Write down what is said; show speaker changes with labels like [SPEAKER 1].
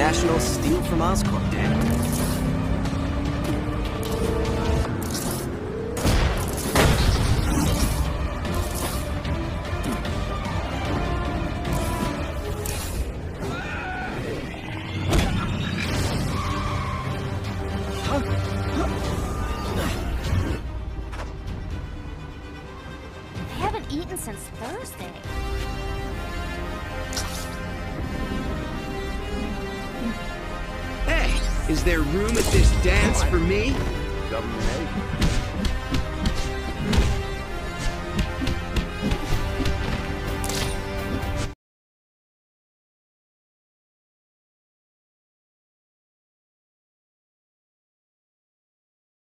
[SPEAKER 1] National Steal from Oscorp Day.
[SPEAKER 2] I haven't eaten since Thursday.
[SPEAKER 3] Is there room at this dance for me?